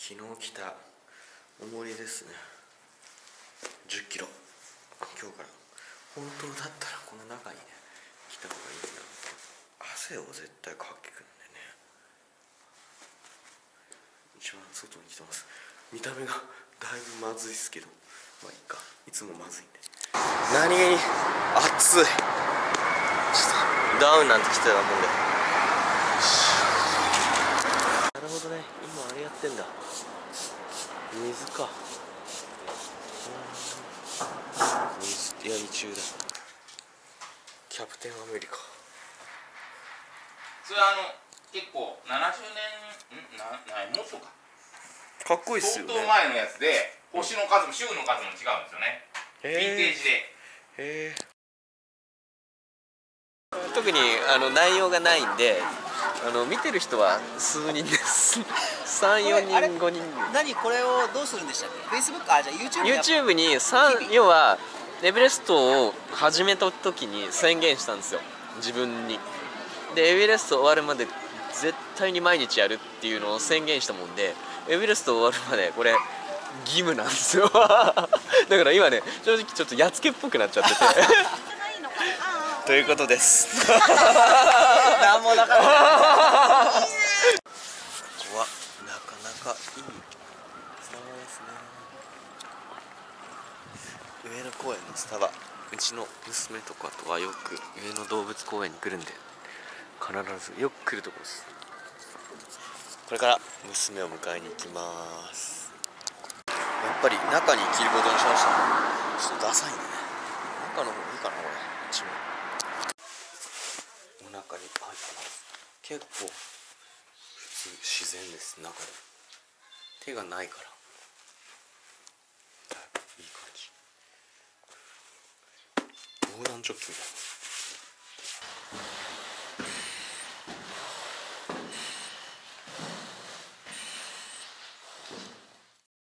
昨日来た重りですね。1 0キロ。今日から。本当だったらこの中にね来た方がいいんだ汗を絶対かきくんでね。一番外に来てます。見た目がだいぶまずいっすけど。まあいいか。いつもまずいんで。何気に暑い。ちょっとダウンなんて着てたもんで。なるほどね。今ってんだ。水か。水やり中だ。キャプテンアメリカ。それはあの結構70年ん？ななもっとか。かっこいいっす相よね。当前のやつで星の数も週の数も違うんですよね。ヴィンテージで。へえ特にあの内容がないんであの見てる人は数人です。34人あれ5人何これをどうするんでしたっけ？Facebook あじゃあ YouTube YouTube にさ要はエベレストを始めた時に宣言したんですよ。自分に。でエベレスト終わるまで絶対に毎日やるっていうのを宣言したもんでエベレスト終わるまでこれ義務なんですよ。だから今ね正直ちょっとやっつけっぽくなっちゃってて。ということです。なんもなかったここはなかなかいいそうですね上野公園のスタバうちの娘とかとはよく上野動物公園に来るんで必ずよく来るとこです。これから娘を迎えに行きます。やっぱり中に着ることにしましたちょっとダサいんでね中の方がいいかなこれ一番お腹に入ってます。結構普通自然です。中で。手がないから。いい感じ。防弾チョッキみたいな。